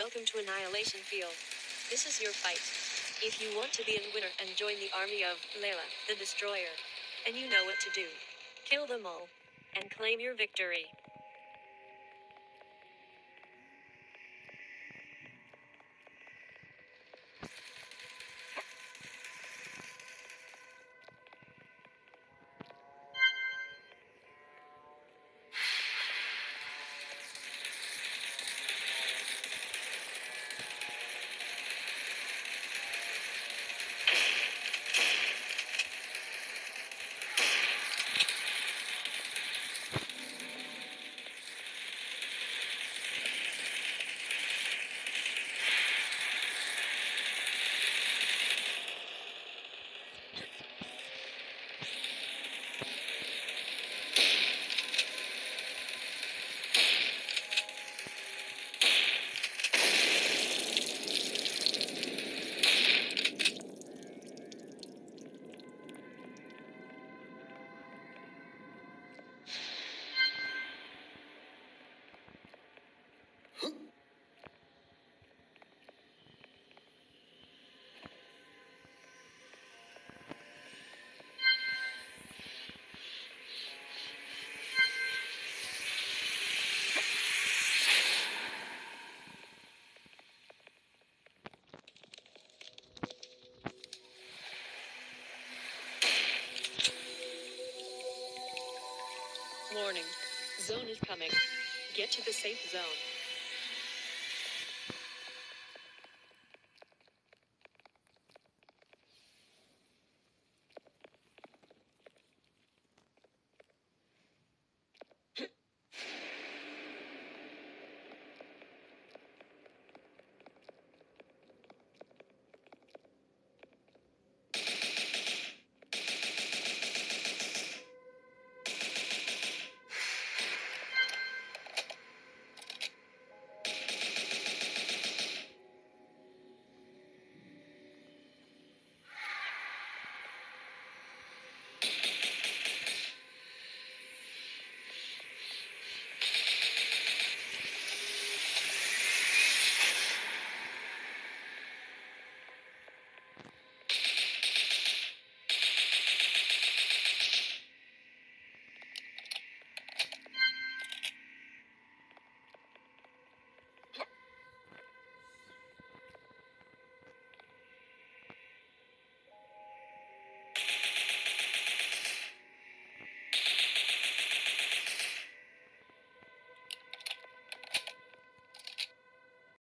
Welcome to Annihilation Field. This is your fight. If you want to be a winner and join the army of Layla, the Destroyer, and you know what to do, kill them all and claim your victory. Warning. Zone is coming. Get to the safe zone.